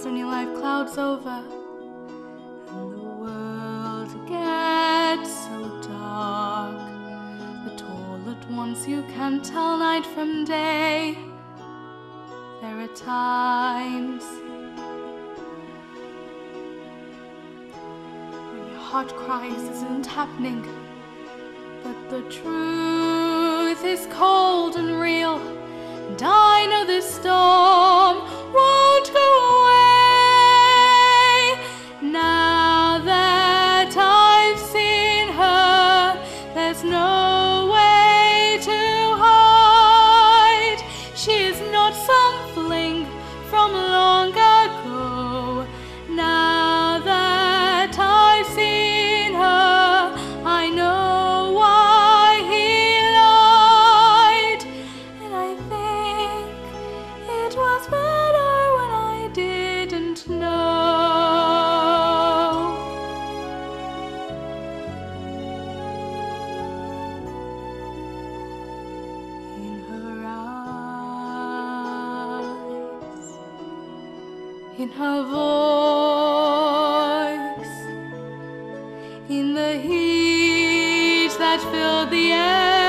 cries when your life clouds over and the world gets so dark that all at once you can tell night from day. There are times when your heart cries isn't happening, but the truth is cold and real. And I know this storm in her voice, in the heat that filled the air,